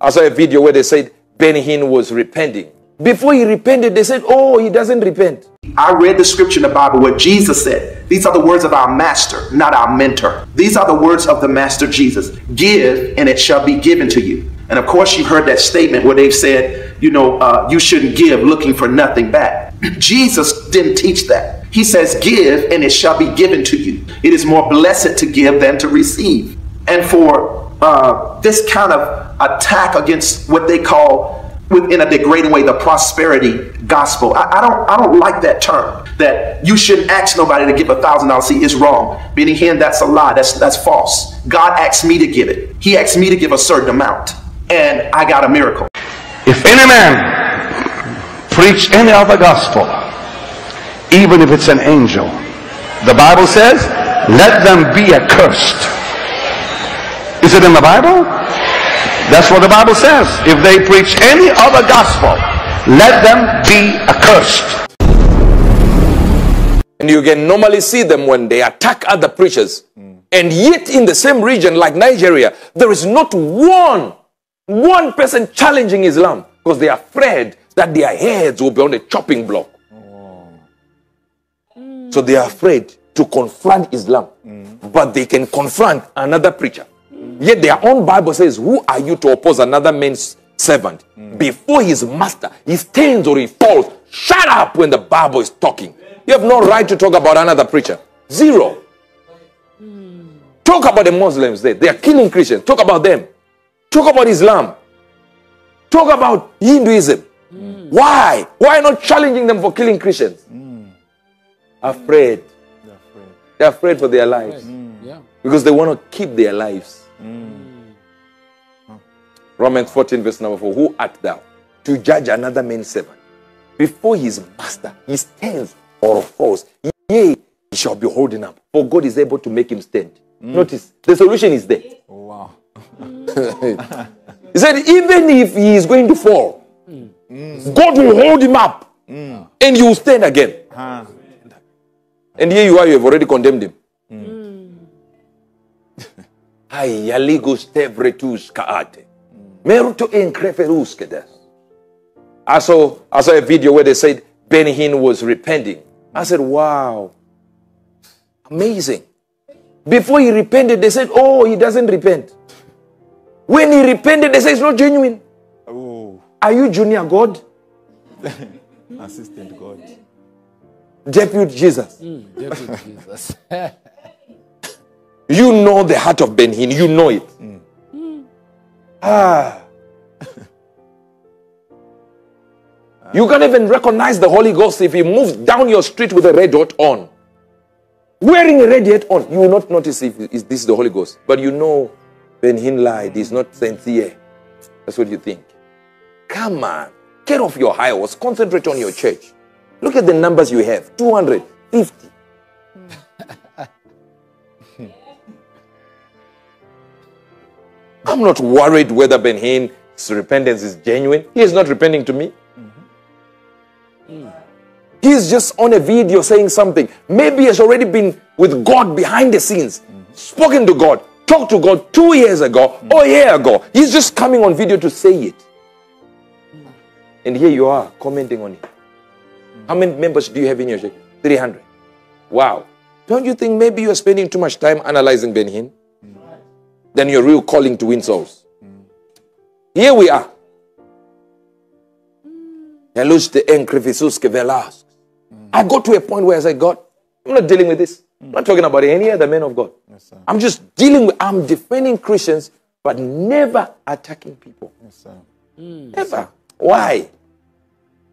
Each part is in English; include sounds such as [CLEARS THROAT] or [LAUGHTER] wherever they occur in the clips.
I saw a video where they said Benny Hinn was repenting. Before he repented, they said, Oh, he doesn't repent. I read the scripture in the Bible where Jesus said, These are the words of our master, not our mentor. These are the words of the master Jesus. Give, and it shall be given to you. And of course, you've heard that statement where they've said, You know, uh, you shouldn't give looking for nothing back. [CLEARS THROAT] Jesus didn't teach that. He says, Give, and it shall be given to you. It is more blessed to give than to receive. And for uh, this kind of attack against what they call in a degrading way the prosperity gospel. I, I, don't I don't like that term. That you shouldn't ask nobody to give a thousand dollars. See, is wrong. Benny Hinn, that's a lie. That's that's false. God asked me to give it. He asked me to give a certain amount, and I got a miracle. If any man preach any other gospel, even if it's an angel, the Bible says, let them be accursed. Is it in the Bible? That's what the Bible says. If they preach any other gospel, let them be accursed. And you can normally see them when they attack other preachers. And yet, in the same region like Nigeria, there is not one, one person challenging Islam because they are afraid that their heads will be on a chopping block. So they are afraid to confront Islam, mm. but they can confront another preacher. Yet their own Bible says, Who are you to oppose another man's servant? Mm. Before his master, he stands or he falls. Shut up when the Bible is talking. You have no right to talk about another preacher. Zero. Talk about the Muslims there. They are killing Christians. Talk about them. Talk about Islam. Talk about Hinduism. Mm. Why? Why not challenging them for killing Christians? Mm. Afraid. They're afraid. They're afraid for their lives Yeah. because they want to keep their lives. Romans 14, verse number 4 Who art thou to judge another man's servant? Before his master, he stands or falls. Yea, he shall be holding up, for God is able to make him stand. Mm. Notice, the solution is there. Oh, wow. [LAUGHS] He said, even if he is going to fall, mm. God will hold him up mm. and he will stand again. Huh. And here you are, you have already condemned him. Ai, yaligos tevretus kaate. Meruto enkreferus kedes. I saw, I saw a video where they said Benny Hinn was repenting. I said, wow. Amazing. Before he repented, they said, oh, he doesn't repent. When he repented, they said it's not genuine. Oh, Are you junior God? [LAUGHS] assistant God. Deputy Jesus. Deputy Jesus. [LAUGHS] You know the heart of Ben Hinn. You know it. Ah. You can't even recognize the Holy Ghost if he moves down your street with a red dot on. Wearing a red dot on, you will not notice if is this the Holy Ghost. But you know Ben Hinn lied. He's not sincere. That's what you think. Come on. Get off your high horse. Concentrate on your church. Look at the numbers you have 250. [LAUGHS] I'm not worried whether Ben Hinn's repentance is genuine. He is not repenting to me. He's just on a video saying something. Maybe he has already been with God behind the scenes, spoken to God, talked to God two years ago or a year ago. He's just coming on video to say it. And here you are commenting on it. How many members do you have in your church? 300. Wow. Don't you think maybe you are spending too much time analyzing Ben? Than your real calling to win souls. Here we are. Velas. Mm. I got to a point where I said, God, I'm not dealing with this. I'm not talking about any other men of God. Yes, sir. I'm just dealing with, I'm defending Christians, but never attacking people. Yes, sir. Mm. Never. Why?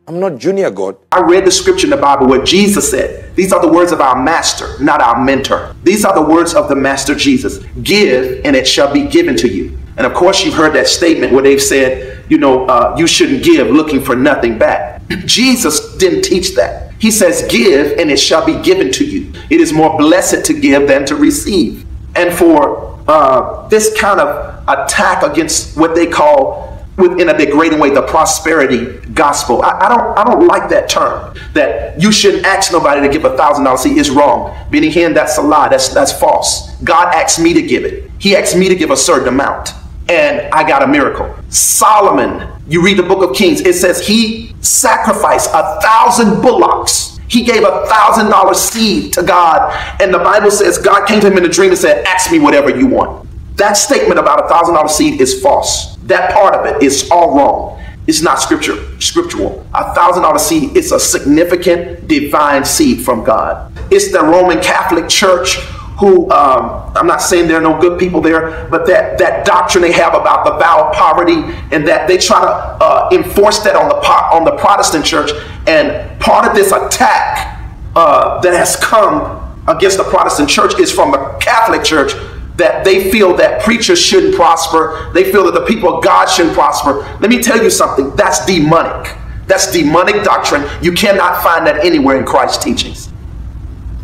I'm not junior God. I read the scripture in the Bible where Jesus said, These are the words of our master, not our mentor. These are the words of the master Jesus. Give, and it shall be given to you. And of course, you've heard that statement where they've said, you know, uh, you shouldn't give looking for nothing back. [CLEARS THROAT] Jesus didn't teach that. He says, Give, and it shall be given to you. It is more blessed to give than to receive. And for uh, this kind of attack against what they call in a degrading way the prosperity gospel. I, I, don't I don't like that term. That you shouldn't ask nobody to give a thousand dollars. See, it's wrong. Benny Hinn, that's a lie. That's that's false. God asked me to give it. He asked me to give a certain amount. And I got a miracle. Solomon, you read the book of Kings, it says he sacrificed a thousand bullocks. He gave a thousand dollar seed to God. And the Bible says God came to him in a dream and said, Ask me whatever you want. That statement about a thousand dollar seed is false. That part of it is all wrong. It's not scripture, scriptural. A thousand dollar seed is a significant divine seed from God. It's the Roman Catholic Church who um, I'm not saying there are no good people there, but that that doctrine they have about the vow of poverty and that they try to uh, enforce that on the on the Protestant church. And part of this attack uh, that has come against the Protestant church is from the Catholic church that they feel that preachers shouldn't prosper. They feel that the people of God shouldn't prosper. Let me tell you something. That's demonic. That's demonic doctrine. You cannot find that anywhere in Christ's teachings.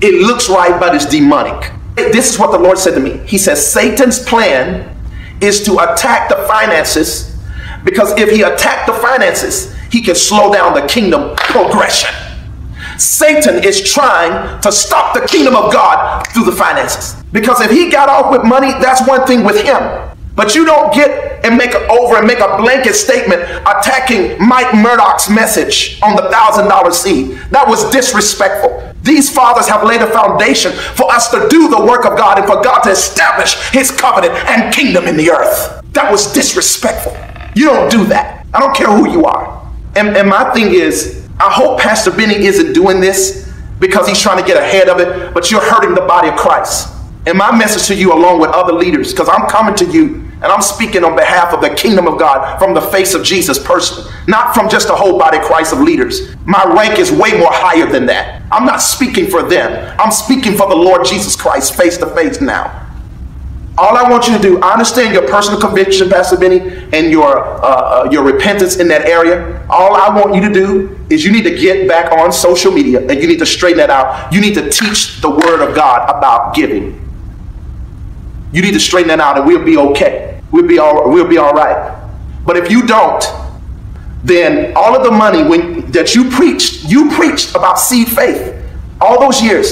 It looks right, but it's demonic. This is what the Lord said to me. He says, Satan's plan is to attack the finances because if he attacked the finances, he can slow down the kingdom progression. Satan is trying to stop the kingdom of God through the finances. Because if he got off with money, that's one thing with him. But you don't get and make over and make a blanket statement attacking Mike Murdock's message on the thousand dollar seed. That was disrespectful. These fathers have laid a foundation for us to do the work of God and for God to establish his covenant and kingdom in the earth. That was disrespectful. You don't do that. I don't care who you are. And, and my thing is, I hope Pastor Benny isn't doing this because he's trying to get ahead of it, but you're hurting the body of Christ. And my message to you, along with other leaders, because I'm coming to you and I'm speaking on behalf of the kingdom of God from the face of Jesus personally, not from just a whole body Christ of leaders. My rank is way more higher than that. I'm not speaking for them, I'm speaking for the Lord Jesus Christ face to face now. All I want you to do, I understand your personal conviction, Pastor Benny, and your uh, uh, your repentance in that area. All I want you to do is you need to get back on social media and you need to straighten that out. You need to teach the word of God about giving. You need to straighten that out and we'll be okay. We'll be all, we'll be all right. But if you don't, then all of the money when, that you preached, you preached about seed faith all those years,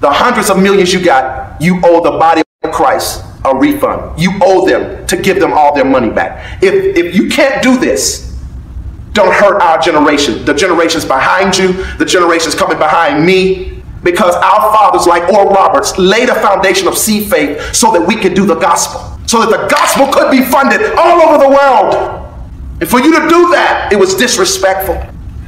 the hundreds of millions you got, you owe the body of Christ a refund. You owe them to give them all their money back. If, if you can't do this, don't hurt our generation, the generations behind you, the generations coming behind me, because our fathers, like Oral Roberts, laid a foundation of seed faith so that we could do the gospel, so that the gospel could be funded all over the world. And for you to do that, it was disrespectful.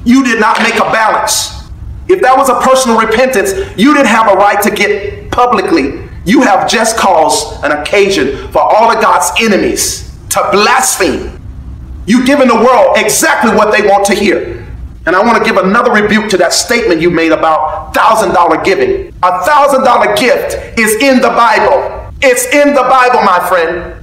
You did not make a balance. If that was a personal repentance, you didn't have a right to get publicly. You have just caused an occasion for all of God's enemies to blaspheme. You've given the world exactly what they want to hear. And I want to give another rebuke to that statement you made about $1,000 giving. A $1,000 gift is in the Bible. It's in the Bible, my friend.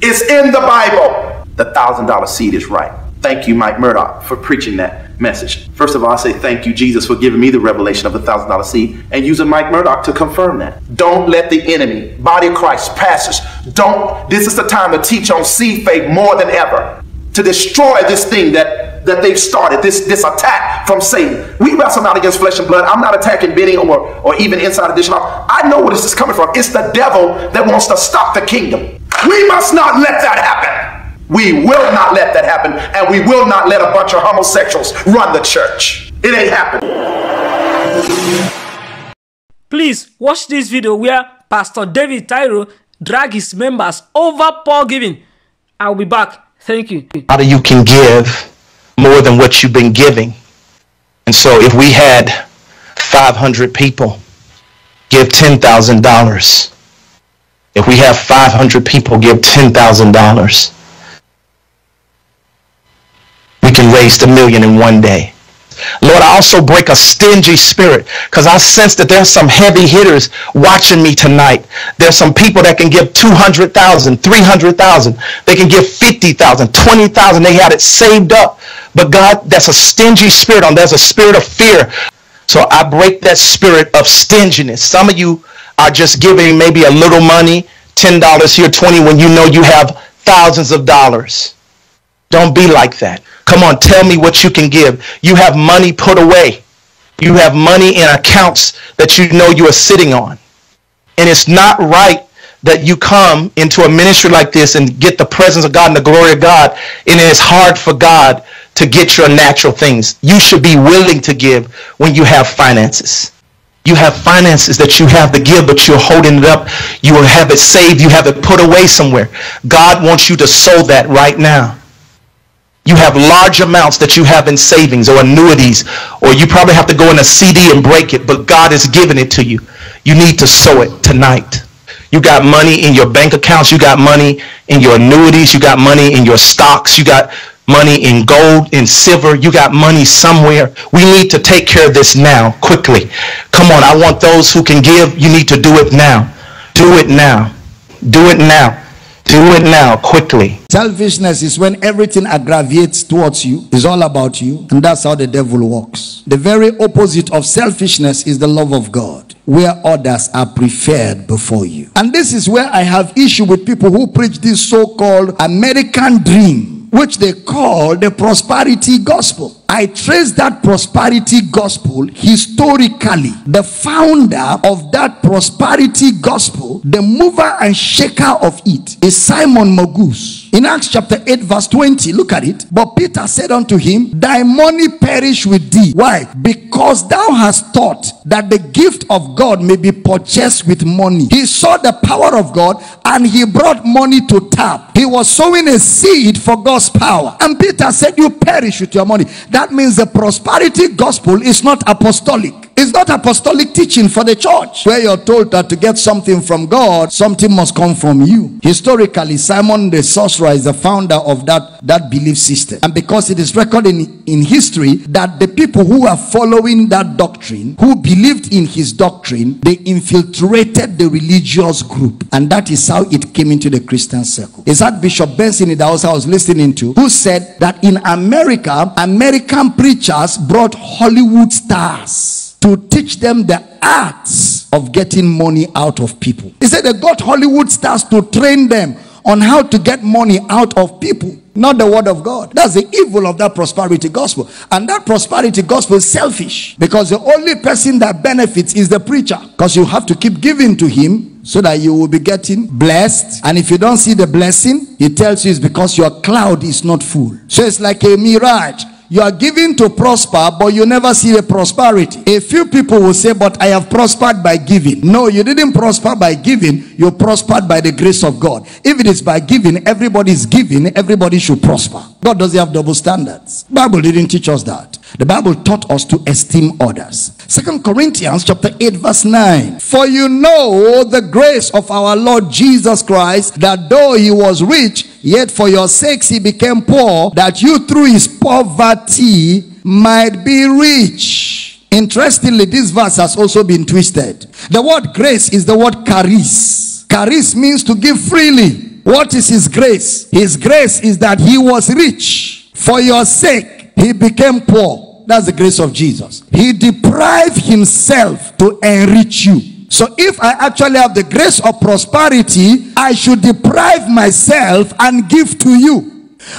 It's in the Bible. The $1,000 seed is right. Thank you, Mike Murdock, for preaching that message. First of all, I say thank you, Jesus, for giving me the revelation of the $1,000 seed and using Mike Murdock to confirm that. Don't let the enemy, body of Christ, pastors, don't, this is the time to teach on seed faith more than ever. To destroy this thing that that they've started, this, this attack from Satan. We wrestle not against flesh and blood. I'm not attacking Benny or, or even Inside Edition. I know where this is coming from. It's the devil that wants to stop the kingdom. We must not let that happen. We will not let that happen. And we will not let a bunch of homosexuals run the church. It ain't happening. Please watch this video where Pastor David Taylor drag his members over Paul giving. I'll be back. Thank you. How do you can give more than what you've been giving. And so if we had 500 people give $10,000, if we have 500 people give $10,000, we can raise the million in one day. Lord, I also break a stingy spirit because I sense that there's some heavy hitters watching me tonight. There's some people that can give 200,000, 300,000. They can give 50,000, 20,000. They had it saved up. But God, that's a stingy spirit on. There's a spirit of fear. So I break that spirit of stinginess. Some of you are just giving maybe a little money, $10 here, 20 when you know you have thousands of dollars. Don't be like that. Come on, tell me what you can give. You have money put away. You have money in accounts that you know you are sitting on. And it's not right that you come into a ministry like this and get the presence of God and the glory of God, and it is hard for God to get your natural things. You should be willing to give when you have finances. You have finances that you have to give, but you're holding it up. You have it saved. You have it put away somewhere. God wants you to sow that right now. You have large amounts that you have in savings or annuities, or you probably have to go in a CD and break it, but God has given it to you. You need to sow it tonight. You got money in your bank accounts. You got money in your annuities. You got money in your stocks. You got money in gold, in silver. You got money somewhere. We need to take care of this now, quickly. Come on, I want those who can give. You need to do it now. Do it now. Do it now. Do it now, quickly. Selfishness is when everything aggravates towards you, is all about you, and that's how the devil works. The very opposite of selfishness is the love of God, where others are preferred before you. And this is where I have issue with people who preach this so-called American dream, which they call the prosperity gospel. I trace that prosperity gospel historically. The founder of that prosperity gospel, the mover and shaker of it, is Simon Magus. In Acts chapter 8, verse 20, look at it. But Peter said unto him, Thy money perish with thee. Why? Because thou hast thought that the gift of God may be purchased with money. He saw the power of God and he brought money to tap. He was sowing a seed for God's power. And Peter said, You perish with your money. That means the prosperity gospel is not apostolic. It's not apostolic teaching for the church where you're told that to get something from God, something must come from you. Historically, Simon the sorcerer is the founder of that, that belief system. And because it is recorded in, in history that the people who are following that doctrine, who believed in his doctrine, they infiltrated the religious group. And that is how it came into the Christian circle. Is that Bishop Benson in the house I was listening to, who said that in America, American preachers brought Hollywood stars to teach them the arts of getting money out of people. He said they got Hollywood stars to train them on how to get money out of people, not the word of God. That's the evil of that prosperity gospel. And that prosperity gospel is selfish because the only person that benefits is the preacher because you have to keep giving to him so that you will be getting blessed. And if you don't see the blessing, he tells you it's because your cloud is not full. So it's like a mirage. You are giving to prosper, but you never see the prosperity. A few people will say, But I have prospered by giving. No, you didn't prosper by giving, you prospered by the grace of God. If it is by giving, everybody is giving, everybody should prosper. God doesn't have double standards. Bible didn't teach us that. The Bible taught us to esteem others. Second Corinthians chapter 8 verse 9. For you know the grace of our Lord Jesus Christ that though he was rich, yet for your sakes he became poor, that you through his poverty might be rich. Interestingly, this verse has also been twisted. The word grace is the word charis. Charis means to give freely. What is his grace? His grace is that he was rich. For your sake, he became poor. That's the grace of Jesus. He deprived himself to enrich you. So if I actually have the grace of prosperity, I should deprive myself and give to you.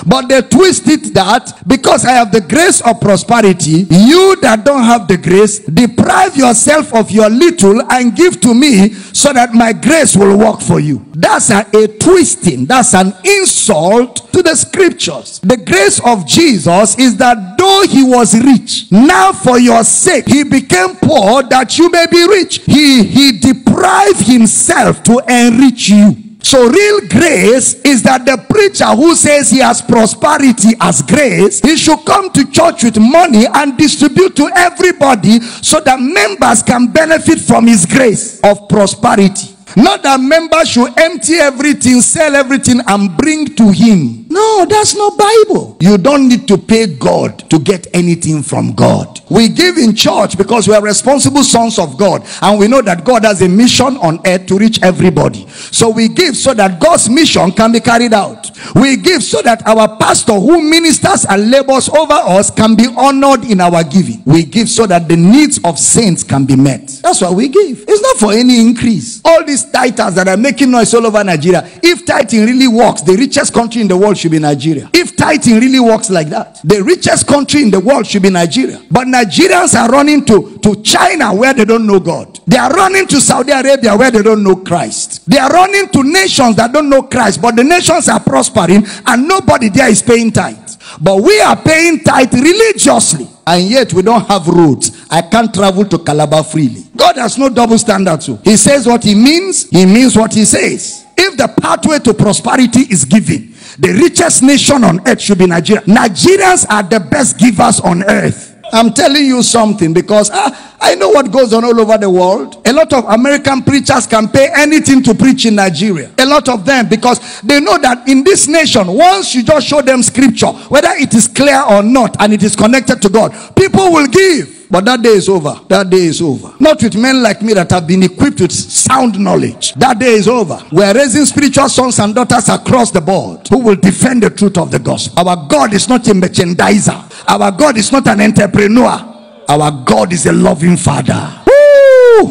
But they twist it that because I have the grace of prosperity, you that don't have the grace, deprive yourself of your little and give to me so that my grace will work for you. That's a, a twisting, that's an insult to the scriptures. The grace of Jesus is that though he was rich, now for your sake he became poor that you may be rich. He he deprived himself to enrich you. So real grace is that the preacher who says he has prosperity as grace, he should come to church with money and distribute to everybody so that members can benefit from his grace of prosperity. Not that members should empty everything, sell everything, and bring to him. No, that's not Bible. You don't need to pay God to get anything from God. We give in church because we are responsible sons of God, and we know that God has a mission on earth to reach everybody. So we give so that God's mission can be carried out. We give so that our pastor who ministers and labors over us can be honored in our giving. We give so that the needs of saints can be met. That's why we give. It's not for any increase. All these titles that are making noise all over Nigeria, if tithing really works, the richest country in the world should be Nigeria. If tithing really works like that, the richest country in the world should be Nigeria. But Nigerians are running to, to China where they don't know God. They are running to Saudi Arabia where they don't know Christ. They are running to nations that don't know Christ, but the nations are prospering and nobody there is paying tithe. But we are paying tithe religiously, and yet we don't have roads. I can't travel to Calabar freely. God has no double standards. So He says what He means, He means what He says. If the pathway to prosperity is given, the richest nation on earth should be Nigeria. Nigerians are the best givers on earth. I'm telling you something because I, I know what goes on all over the world. A lot of American preachers can pay anything to preach in Nigeria. A lot of them because they know that in this nation, once you just show them scripture, whether it is clear or not, and it is connected to God, people will give. But that day is over. That day is over. Not with men like me that have been equipped with sound knowledge. That day is over. We are raising spiritual sons and daughters across the board who will defend the truth of the gospel. Our God is not a merchandiser. Our God is not an entrepreneur. Our God is a loving father. Woo!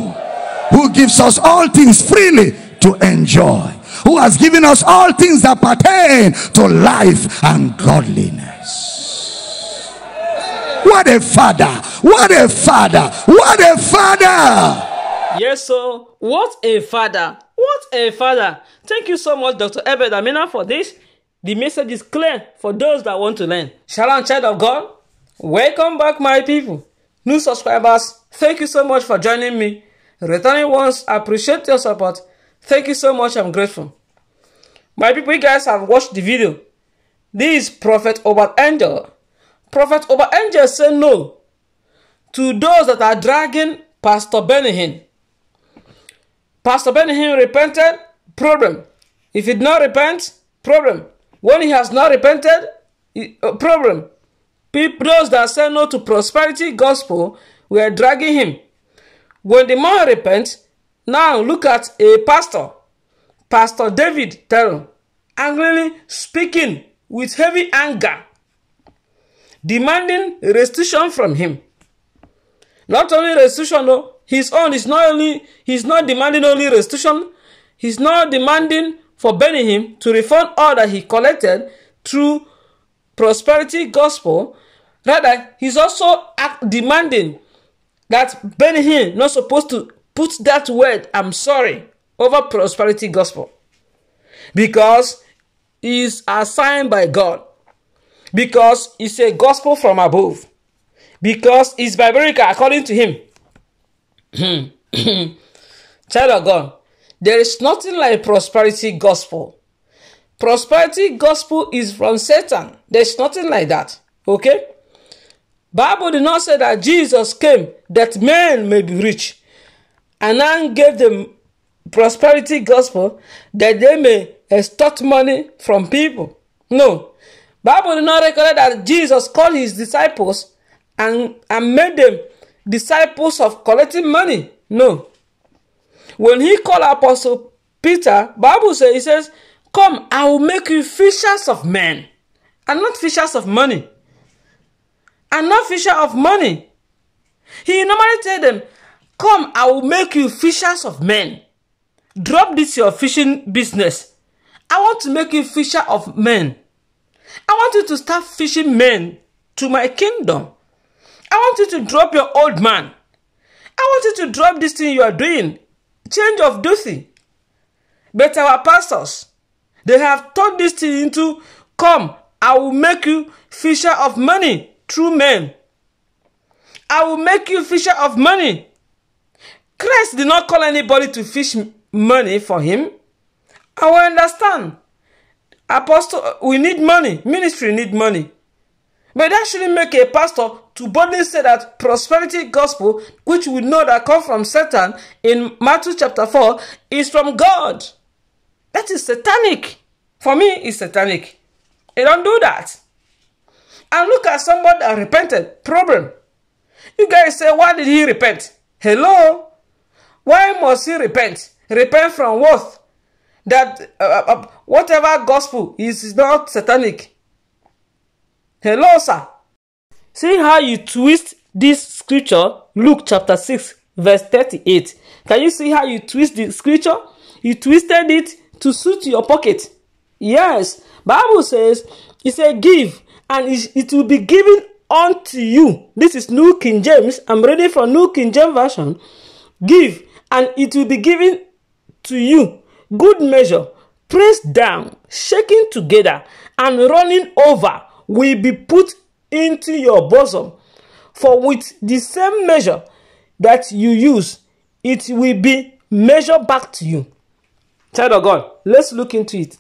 Who gives us all things freely to enjoy. Who has given us all things that pertain to life and godliness. What a father! What a father! What a father! Yes, so what a father! What a father! Thank you so much, Dr. Ebed Amina, for this. The message is clear for those that want to learn. Shalom, child of God. Welcome back, my people. New subscribers, thank you so much for joining me. Returning ones, I appreciate your support. Thank you so much, I'm grateful. My people, you guys have watched the video. This is Prophet Obad Angel. Prophet Uebert Angel said no to those that are dragging Pastor Benny Hinn. Pastor Benny Hinn repented, problem. If he did not repent, problem. When he has not repented, uh, problem. People, those that say no to prosperity gospel were dragging him. When the man repents, now look at a pastor, Pastor David Taylor, angrily speaking with heavy anger, demanding restitution from him. Not only restitution, no, his own is not only he's not demanding only restitution, he's not demanding for Benny Hinn to refund all that he collected through prosperity gospel. Rather, he's also demanding that Benny Hinn not supposed to put that word "I'm sorry" over prosperity gospel because is assigned by God because it's a gospel from above because it's biblical according to him. [CLEARS THROAT] Child of God, there is nothing like prosperity gospel. Prosperity gospel is from Satan. There's nothing like that. Okay? Bible did not say that Jesus came that men may be rich and then gave them prosperity gospel that they may extort money from people. No. Bible did not record that Jesus called his disciples and, and made them disciples of collecting money. No. When he called Apostle Peter, Bible says, he says, Come, I will make you fishers of men, and not fishers of money. And not fisher of money. He normally tell them, Come, I will make you fishers of men. Drop this your fishing business. I want to make you fisher of men. I want you to start fishing men to my kingdom. I want you to drop your old man. I want you to drop this thing you are doing. Change of duty. But our pastors, they have turned this thing into, come, I will make you fisher of money through men. I will make you fisher of money. Christ did not call anybody to fish money for him. I will understand. Apostle, uh, we need money. Ministry need money. But that shouldn't make a pastor to boldly say that prosperity gospel, which we know that come from Satan in Matthew chapter 4, is from God. That is satanic. For me, it's satanic. You don't do that. And look at somebody that repented. Problem. You guys say, why did he repent? Hello? Why must he repent? Repent from what? That uh, uh, whatever gospel is not satanic. Hello, sir. See how you twist this scripture, Luke chapter 6, verse 38. Can you see how you twist the scripture? You twisted it to suit your pocket. Yes, Bible says, it said, give, and it will be given unto you. This is New King James. I'm reading from New King James Version. Give, and it will be given to you. Good measure, pressed down, shaken together, and running over will be put into your bosom. For with the same measure that you use, it will be measured back to you. Child of God, let's look into it.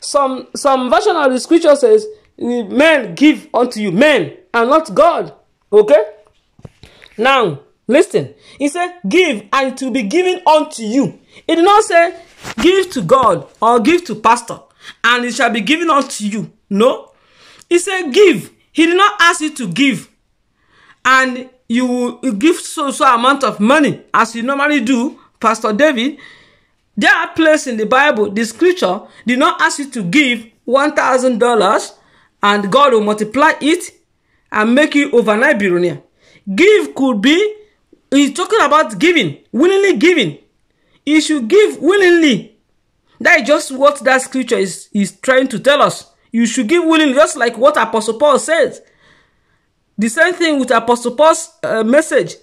Some some version of the scripture says, "Men give unto you, men, and not God." Okay. Now, listen. He said, "Give, and it will be given unto you." It did not say, "Give to God" or "Give to pastor, and it shall be given unto you." No, he said, "Give." He did not ask you to give, and you will give so so amount of money as you normally do, Pastor David. There are places in the Bible, the scripture did not ask you to give one thousand dollars, and God will multiply it and make you overnight billionaire. Give could be he's talking about giving, willingly giving. You should give willingly. That is just what that scripture is, is trying to tell us. You should give willingly, just like what Apostle Paul says. The same thing with Apostle Paul's uh, message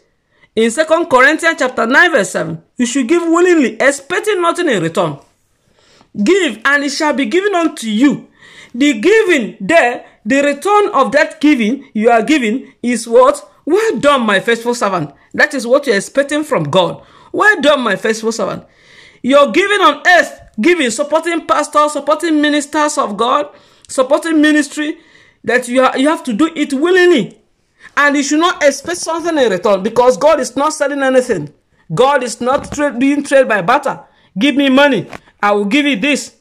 in 2 Corinthians chapter 9, verse 7. You should give willingly, expecting nothing in return. Give, and it shall be given unto you. The giving there, the return of that giving you are giving is what? Well done, my faithful servant. That is what you're expecting from God. Well done, my faithful servant. You're giving on earth, giving, supporting pastors, supporting ministers of God, supporting ministry, that you, ha- you have to do it willingly. And you should not expect something in return because God is not selling anything. God is not tra- doing trade by barter. Give me money, I will give you this.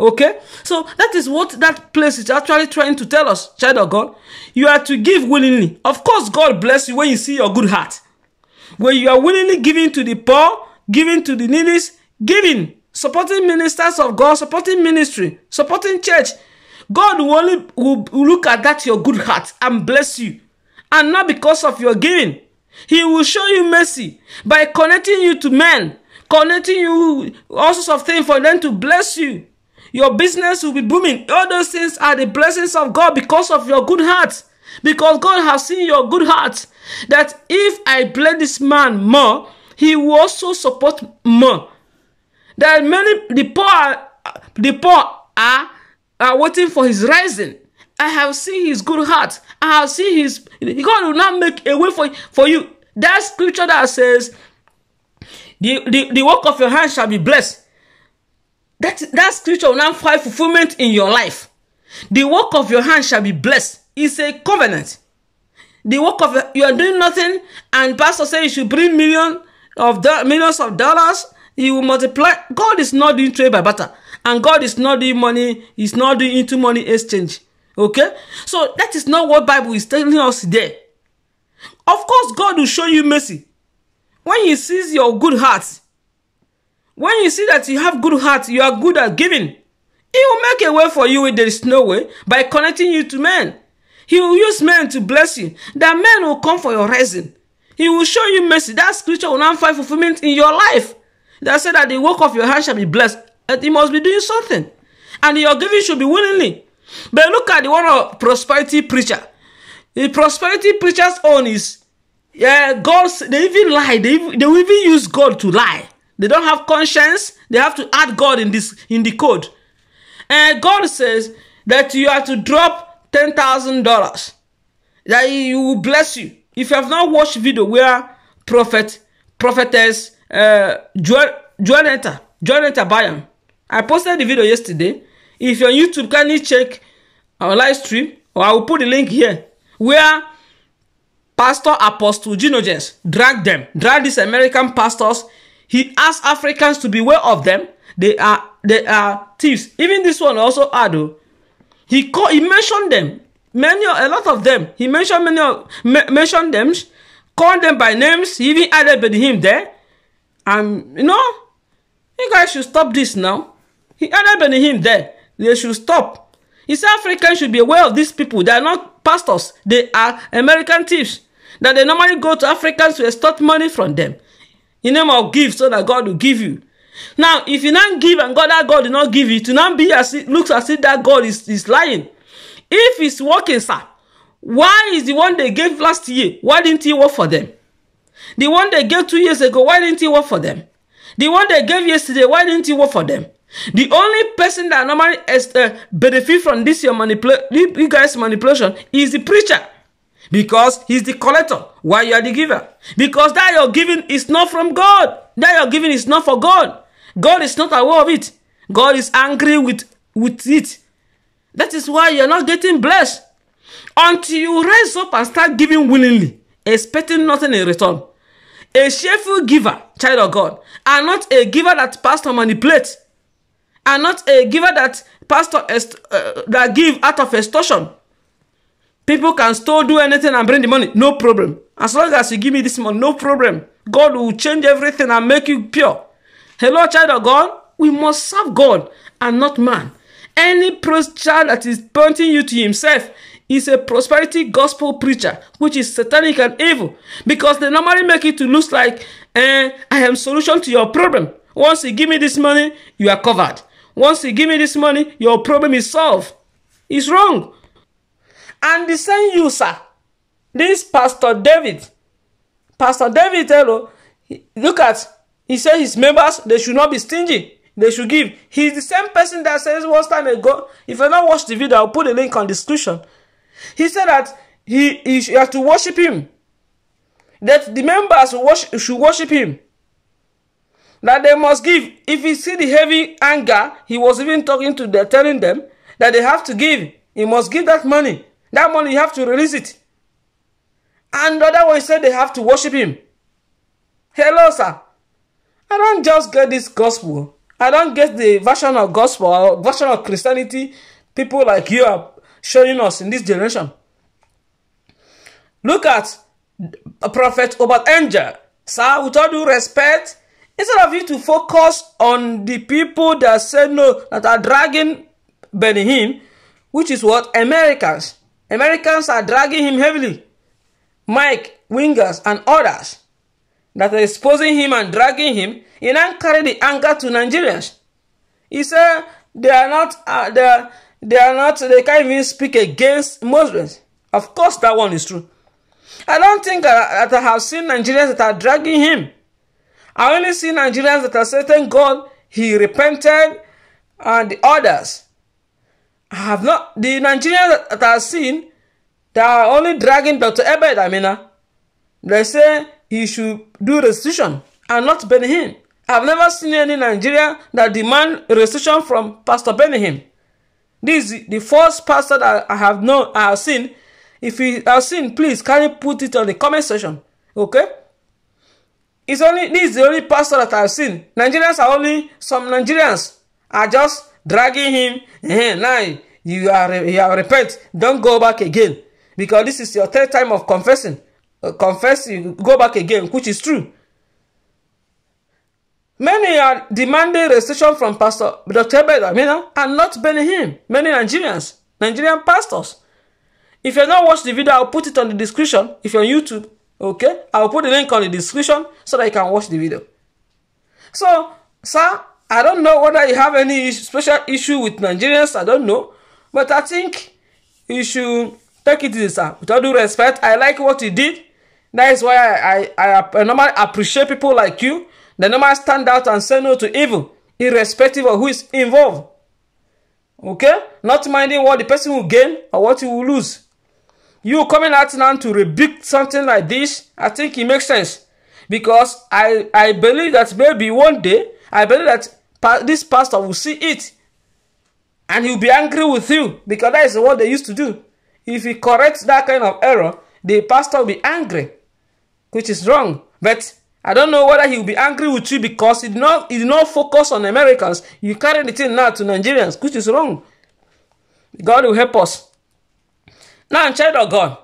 Okay? So that is what that place is actually trying to tell us, child of God. You are to give willingly. Of course, God bless you when you see your good heart. When you are willingly giving to the poor, giving to the needy, giving, supporting ministers of God, supporting ministry, supporting church. God will only will look at that your good heart and bless you. And not because of your giving. He will show you mercy by connecting you to men, connecting you all sorts of things for them to bless you. Your business will be booming. All those things are the blessings of God because of your good heart. Because God has seen your good heart. That if I bless this man more, he will also support more. That many the poor the poor are, are waiting for his rising. I have seen his good heart. I have seen his God will not make a way for, for you. That scripture that says the, the, the work of your hand shall be blessed. That, that scripture will now find fulfillment in your life. The work of your hand shall be blessed. It's a covenant. The work of you are doing nothing, and pastor say you should bring million of millions of dollars. He will multiply. God is not doing trade by barter, and God is not doing money. He's not doing into money exchange. Okay, so that is not what Bible is telling us there. Of course, God will show you mercy when He sees your good heart. When you see that you have good heart, you are good at giving. He will make a way for you when there is no way by connecting you to men. He will use men to bless you. That men will come for your rising. He will show you mercy. That scripture will now find fulfillment in your life. That said that the work of your hand shall be blessed. And he must be doing something. And your giving should be willingly. But look at the one of prosperity preacher. The prosperity preacher's own is, yeah, God, they even lie. They, they will even use God to lie. They don't have conscience. They have to add God in this in the code. And God says that you are to drop ten thousand dollars. That He will bless you. If you have not watched video where prophet, prophetess, uh, Joanetta, Joanetta Bayam, I posted the video yesterday. If you're on YouTube, you check our live stream? Or I will put the link here where Pastor Apostle Genogens dragged them, dragged these American pastors. He asked Africans to beware of them. They are they are thieves. Even this one also had though. He called, he mentioned them. Many a lot of them. He mentioned many of me, mentioned them, called them by names. He even added Benihim there. And you know, you guys should stop this now. He added Benihim there. They should stop. He said Africans should be aware of these people. They are not pastors. They are American thieves. That they normally go to Africans to extort money from them. In name of give so that God will give you. Now, if you now give and God that God did not give you, to now be as it looks as if that God is, is lying. If it's working, sir, why is the one they gave last year? Why didn't he work for them? The one they gave two years ago, why didn't he work for them? The one they gave yesterday, why didn't he work for them? The only person that normally is, uh, benefit from this your manipula- you guys manipulation is the preacher because he's the collector while you are the giver. Because that you're giving is not from God. That you're giving is not for God. God is not aware of it. God is angry with, with it. That is why you're not getting blessed. Until you rise up and start giving willingly, expecting nothing in return. A cheerful giver, child of God, and not a giver that pastor manipulates, and not a giver that pastor uh, that give out of extortion. People can still do anything and bring the money, no problem. As long as you give me this money, no problem. God will change everything and make you pure. Hello, child of God. We must serve God and not man. Any preacher that is pointing you to himself is a prosperity gospel preacher, which is satanic and evil, because they normally make it to look like eh, I am solution to your problem. Once you give me this money, you are covered. Once you give me this money, your problem is solved. It's wrong. And the same you, sir, this Pastor David, Pastor David, hello, he- look at, he said his members, they should not be stingy. They should give. He's the same person that says one time ago, if you not watch the video, I'll put a link on description. He said that he, he has to worship him. That the members worship, should worship him. That they must give. If you see the heavy anger, he was even talking to them, telling them that they have to give. He must give that money. That money, you have to release it. And the other one said they have to worship him. Hello, sir. I don't just get this gospel. I don't get the version of gospel or version of Christianity people like you are showing us in this generation. Look at Prophet Obad Angel. Sir, with all due respect, instead of you to focus on the people that say no, that are dragging Benny Hinn, which is what Americans. Americans are dragging him heavily. Mike, Wingers, and others that are exposing him and dragging him, he now carry the anger to Nigerians. He said they are not, uh, they, are, they are not, they can't even speak against Muslims. Of course, that one is true. I don't think that, that I have seen Nigerians that are dragging him. I only see Nigerians that are saying, God he repented and the others. I have not, the Nigerians that, that I've seen, they are only dragging Dr. Ebed Amina. They say he should do restitution and not Benihim. I've never seen any Nigerian that demand restitution from Pastor Benihim. This is the first pastor that I have known, I have seen. If you have seen, please can you put it on the comment section? Okay? It's only this is the only pastor that I've seen. Nigerians are only some Nigerians are just dragging him. Eh, now you are you are repent. Don't go back again because this is your third time of confessing. Confess, you go back again, which is true. Many are demanding restitution from Pastor Dr. Ebed Amina and not Benny him. Many Nigerians, Nigerian pastors. If you not watched the video, I'll put it on the description. If you're on YouTube, okay, I'll put the link on the description so that you can watch the video. So, sir, I don't know whether you have any special issue with Nigerians. I don't know, but I think you should take it easy, sir. With all due respect, I like what you did. That is why I, I, I, I normally appreciate people like you. They normally stand out and say no to evil, irrespective of who is involved. Okay? Not minding what the person will gain or what he will lose. You coming out now to rebuke something like this, I think it makes sense. Because I, I believe that maybe one day, I believe that pa- this pastor will see it. And he'll be angry with you. Because that is what they used to do. If he corrects that kind of error, the pastor will be angry. Which is wrong. But I don't know whether he will be angry with you because he did not, he did not focus on Americans. You carry the thing now to Nigerians, which is wrong. God will help us. Now, child of God,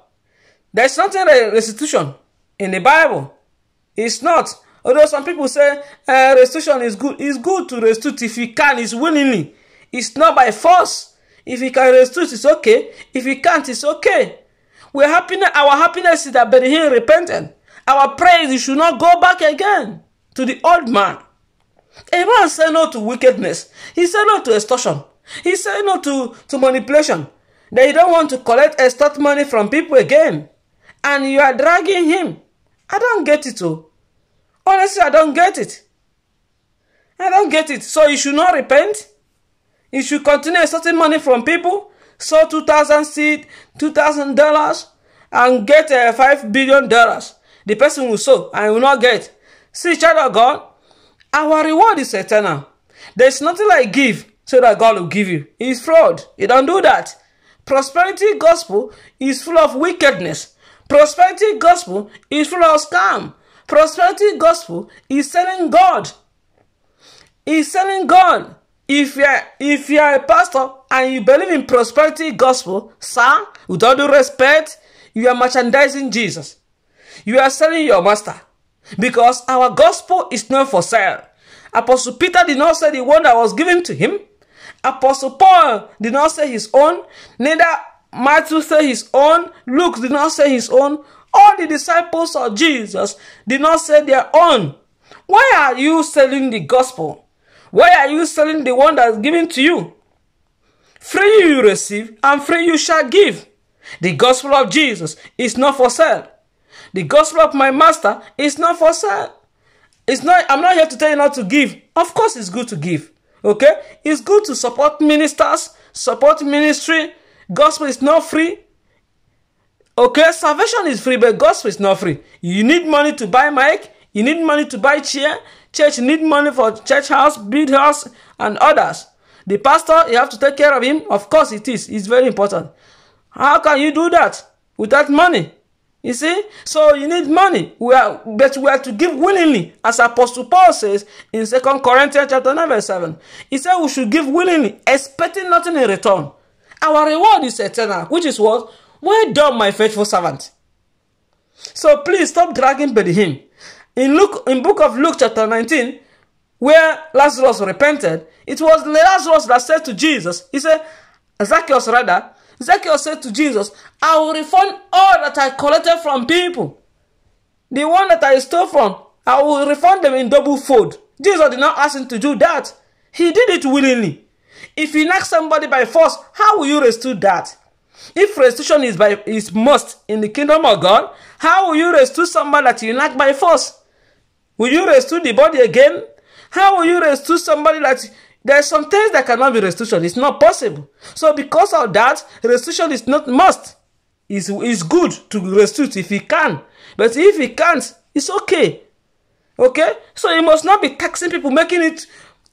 there's nothing like restitution in the Bible. It's not. Although some people say uh, restitution is good. It's good to restitute if you can, it's willingly. It's not by force. If you can restitute, it's okay. If you can't, it's okay. We're happy. Our happiness is that Benihim repented. Our praise, should not go back again to the old man. A man say no to wickedness. He say no to extortion. He say no to, to manipulation. That you don't want to collect extort money from people again. And you are dragging him. I don't get it, oh. Honestly, I don't get it. I don't get it. So you should not repent. You should continue extorting money from people. So two thousand seed, two thousand dollars, and get uh, five billion dollars. The person will sow and will not get. See, child of God, our reward is eternal. There's nothing like give so that God will give you. It's fraud. You don't do that. Prosperity gospel is full of wickedness. Prosperity gospel is full of scam. Prosperity gospel is selling God. Is selling God. If you're if you're a pastor and you believe in prosperity gospel, sir, with all due respect, you are merchandising Jesus. You are selling your master. Because our gospel is not for sale. Apostle Peter did not say the one that was given to him. Apostle Paul did not say his own. Neither Matthew say his own. Luke did not say his own. All the disciples of Jesus did not say their own. Why are you selling the gospel? Why are you selling the one that's given to you? Free you receive, and free you shall give. The gospel of Jesus is not for sale. The gospel of my master is not for sale. It's not, I'm not here to tell you not to give. Of course, it's good to give. Okay? It's good to support ministers, support ministry. Gospel is not free. Okay, salvation is free, but gospel is not free. You need money to buy mic, you need money to buy chair, church need money for church house, build house, and others. The pastor, you have to take care of him. Of course, it is. It's very important. How can you do that without money? You see? So you need money. We are, but we are to give willingly, as Apostle Paul says in 2 Corinthians chapter 9, verse 7. He said we should give willingly, expecting nothing in return. Our reward is eternal, which is what? Well done, my faithful servant. So please stop dragging by him. In Luke, in book of Luke chapter 19, where Lazarus repented, it was Lazarus that said to Jesus, he said, Zacchaeus rather, Zacchaeus said to Jesus, I will refund all that I collected from people. The one that I stole from, I will refund them in double fold. Jesus did not ask him to do that. He did it willingly. If you knock somebody by force, how will you restore that? If restitution is by is must in the kingdom of God, how will you restore somebody that you knock by force? Will you restore the body again? How will you restore somebody that there's some things that cannot be restitution? It's not possible. So because of that, restitution is not must. It's, it's good to restore if he can. But if he can't, it's okay. Okay? So you must not be taxing people, making it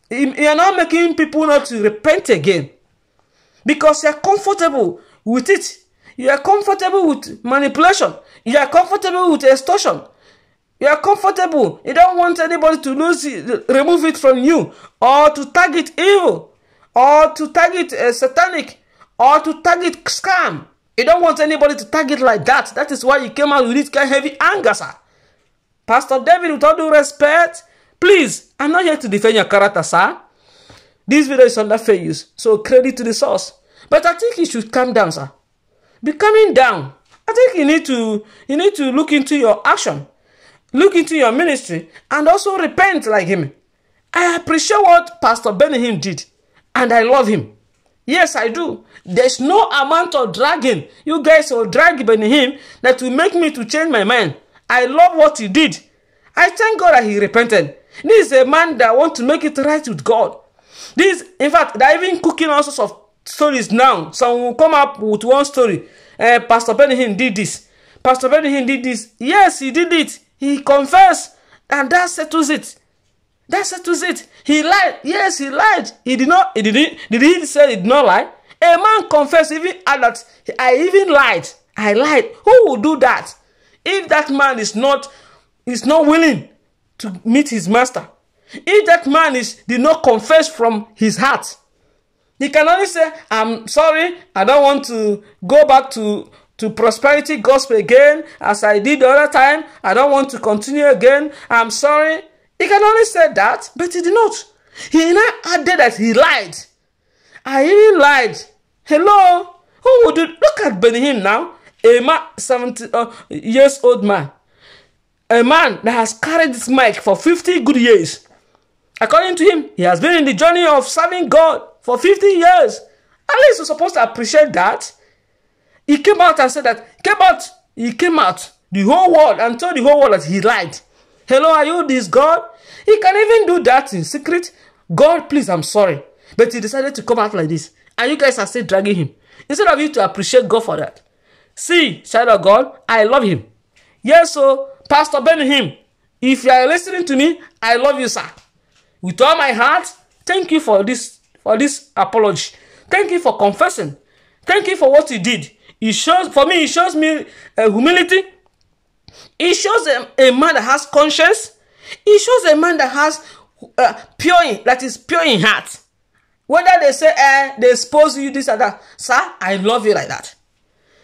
you're not making people not to repent again. Because you're comfortable with it. You are comfortable with manipulation. You are comfortable with extortion. You are comfortable. You don't want anybody to lose it, remove it from you, or to target evil, or to target uh, satanic, or to target scam. You don't want anybody to target like that. That is why you came out with this kind of heavy anger, sir. Pastor David, with all due respect, please, I'm not here to defend your character, sir. This video is under fair use, so credit to the source. But I think you should calm down, sir. Be calming down. I think you need to you need to look into your action, look into your ministry, and also repent like him. I appreciate what Pastor Benny Hinn did, and I love him. Yes, I do. There's no amount of dragging you guys will drag Benny Hinn that will make me to change my mind. I love what he did. I thank God that he repented. This is a man that want to make it right with God. This, in fact, they're even cooking all sorts of stories now. Some will come up with one story. Uh, Pastor Benny Hinn did this. Pastor Benny Hinn did this. Yes, he did it. He confessed, and that settles it. That settles it. He lied. Yes, he lied. He did not. He didn't. Did he say he did not lie? A man confessed even that I even lied. I lied. Who will do that? If that man is not is not willing to meet his master, if that man is did not confess from his heart, he can only say, I'm sorry, I don't want to go back to, to prosperity gospel again as I did the other time. I don't want to continue again. I'm sorry. He can only say that, but he did not. He now added that he lied. I even lied. Hello? Who would do? Look at Benny Hinn now. A man, 70 uh, years old man. A man that has carried this mic for 50 good years. According to him, he has been in the journey of serving God for 50 years. At least you're supposed to appreciate that. He came out and said that, came out, he came out, the whole world, and told the whole world that he lied. Hello, are you this God? He can even do that in secret. God, please, I'm sorry. But he decided to come out like this. And you guys are still dragging him. Instead of you to appreciate God for that. See, child of God, I love him. Yes, so, Pastor Benham, if you are listening to me, I love you, sir. With all my heart, thank you for this for this apology. Thank you for confessing. Thank you for what you did. It shows for me. It shows me uh, humility. It shows a, a man that has conscience. It shows a man that has uh, pure in, that is pure in heart. Whether they say eh, they expose you this and that, sir, I love you like that.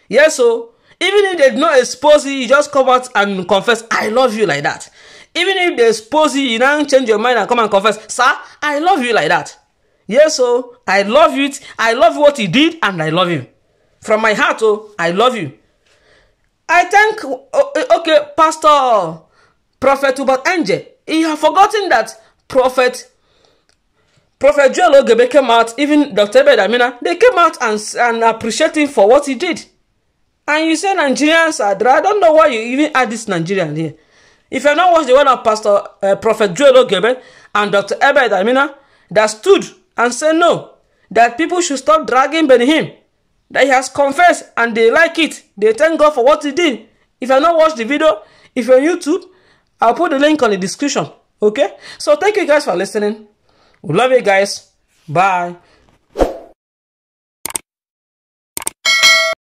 Yes, so even if they do not expose you, you just come out and confess, I love you like that. Even if they expose you, you now change your mind and come and confess, sir, I love you like that. Yes, so I love you. I love what he did, and I love you. From my heart, oh, I love you. I thank, okay, Pastor Prophet Uebert Angel. He have forgotten that Prophet Prophet Joel Ogebe came out, even Dr. Abel Damina, they came out and, and appreciate him for what he did. And you say Nigerians are dry. I don't know why you even add this Nigerian here. If you not watched the one of Pastor uh, Prophet Joel Ogebe and Dr. Abel Damina that stood and said no, that people should stop dragging Benny Hinn, that he has confessed and they like it. They thank God for what he did. If you not watched the video, if you're on YouTube, I'll put the link on the description. Okay? So thank you guys for listening. We love you guys. Bye.